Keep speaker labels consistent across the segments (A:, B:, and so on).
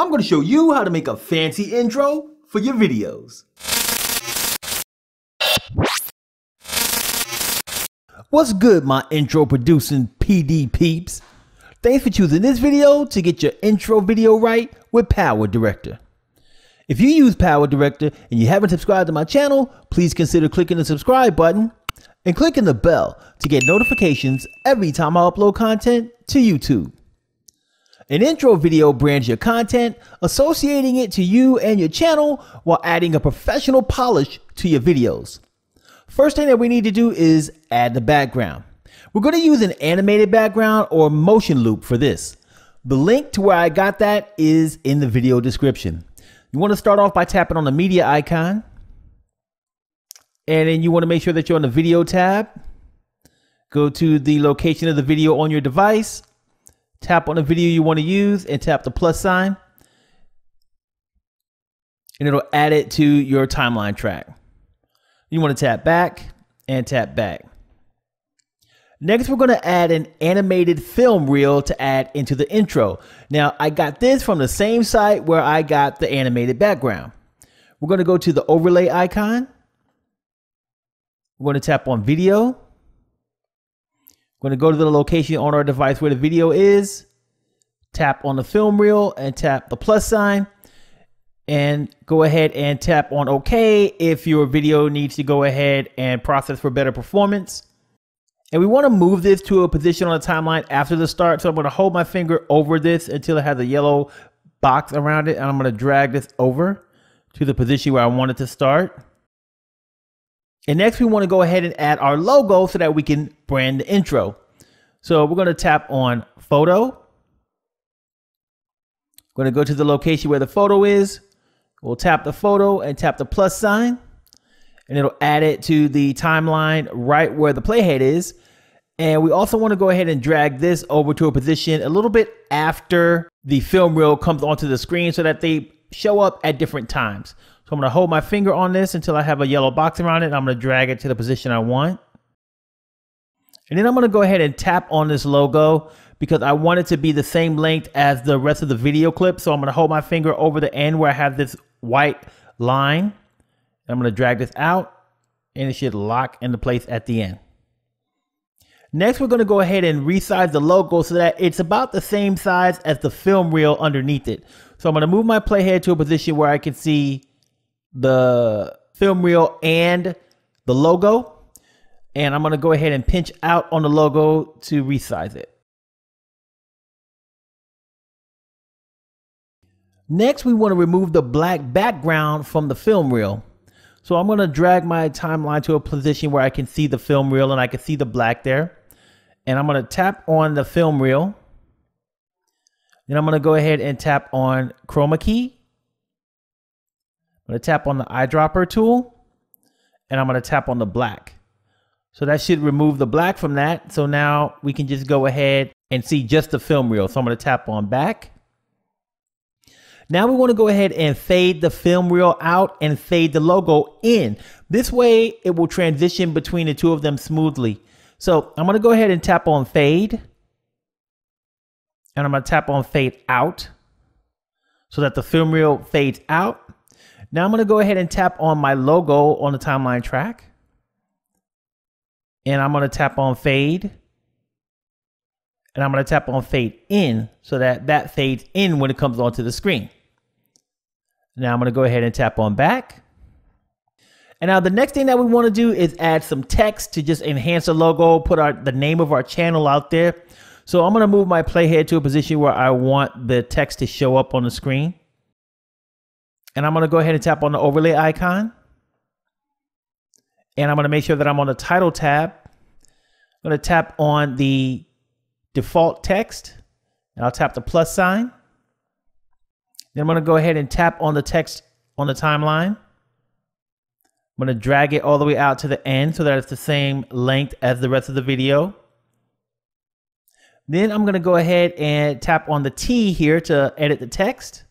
A: I'm going to show you how to make a fancy intro for your videos. What's good, my intro producing PD peeps? Thanks for choosing this video to get your intro video right with Power Director. If you use Power Director and you haven't subscribed to my channel, please consider clicking the subscribe button and clicking the bell to get notifications every time I upload content to YouTube. An intro video brands your content, associating it to you and your channel while adding a professional polish to your videos. First thing that we need to do is add the background. We're going to use an animated background or motion loop for this. The link to where I got that is in the video description. You want to start off by tapping on the media icon. And then you want to make sure that you're on the video tab. Go to the location of the video on your device. Tap on the video you want to use and tap the plus sign. And it'll add it to your timeline track. You want to tap back and tap back. Next, we're going to add an animated film reel to add into the intro. Now, I got this from the same site where I got the animated background. We're going to go to the overlay icon. We're going to tap on video. Going to go to the location on our device where the video is. Tap on the film reel and tap the plus sign and go ahead and tap on OK if your video needs to go ahead and process for better performance. And we want to move this to a position on the timeline after the start. So I'm going to hold my finger over this until it has a yellow box around it. And I'm going to drag this over to the position where I want it to start. And next we want to go ahead and add our logo so that we can brand the intro. So we're going to tap on photo. We're going to go to the location where the photo is. We'll tap the photo and tap the plus sign and it'll add it to the timeline right where the playhead is. And we also want to go ahead and drag this over to a position a little bit after the film reel comes onto the screen so that they show up at different times. So I'm going to hold my finger on this until I have a yellow box around it. I'm going to drag it to the position I want. And then I'm going to go ahead and tap on this logo because I want it to be the same length as the rest of the video clip. So I'm going to hold my finger over the end where I have this white line. I'm going to drag this out and it should lock into place at the end. Next, we're going to go ahead and resize the logo so that it's about the same size as the film reel underneath it. So I'm going to move my playhead to a position where I can see the film reel and the logo. And I'm going to go ahead and pinch out on the logo to resize it. Next, we want to remove the black background from the film reel. So I'm going to drag my timeline to a position where I can see the film reel and I can see the black there. And I'm going to tap on the film reel. Then I'm going to go ahead and tap on chroma key. I'm to tap on the eyedropper tool and I'm going to tap on the black. So that should remove the black from that. So now we can just go ahead and see just the film reel. So I'm to tap on back. Now we want to go ahead and fade the film reel out and fade the logo in. This way it will transition between the two of them smoothly. So I'm going to go ahead and tap on fade. And I'm to tap on fade out so that the film reel fades out. Now I'm going to go ahead and tap on my logo on the timeline track. And I'm going to tap on fade. And I'm going to tap on fade in so that that fades in when it comes onto the screen. Now I'm going to go ahead and tap on back. And now the next thing that we want to do is add some text to just enhance the logo, put our the name of our channel out there. So I'm going to move my playhead to a position where I want the text to show up on the screen. And I'm going to go ahead and tap on the overlay icon. And I'm going to make sure that I'm on the title tab. I'm going to tap on the default text. And I'll tap the plus sign. Then I'm going to go ahead and tap on the text on the timeline. I'm going to drag it all the way out to the end so that it's the same length as the rest of the video. Then I'm going to go ahead and tap on the T here to edit the text.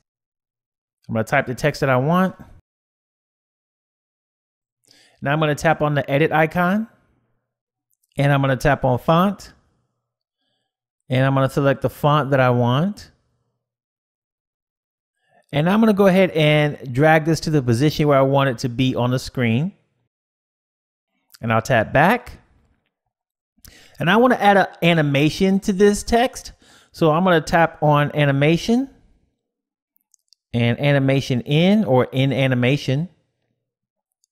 A: I'm going to type the text that I want. Now I'm going to tap on the edit icon. And I'm going to tap on font. And I'm going to select the font that I want. And I'm going to go ahead and drag this to the position where I want it to be on the screen. And I'll tap back. And I want to add an animation to this text. So I'm going to tap on animation and animation in or in animation.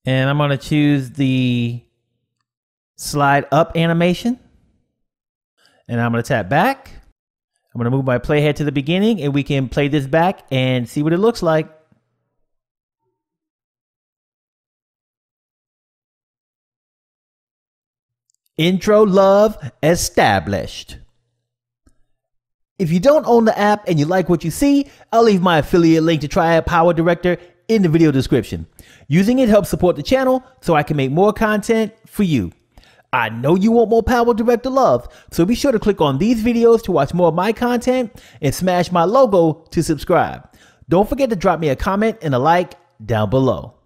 A: And I'm going to choose the slide up animation. And I'm going to tap back. I'm going to move my playhead to the beginning and we can play this back and see what it looks like. Intro love established. If you don't own the app and you like what you see, I'll leave my affiliate link to Triad Power Director in the video description. Using it helps support the channel so I can make more content for you. I know you want more Power Director love, so be sure to click on these videos to watch more of my content and smash my logo to subscribe. Don't forget to drop me a comment and a like down below.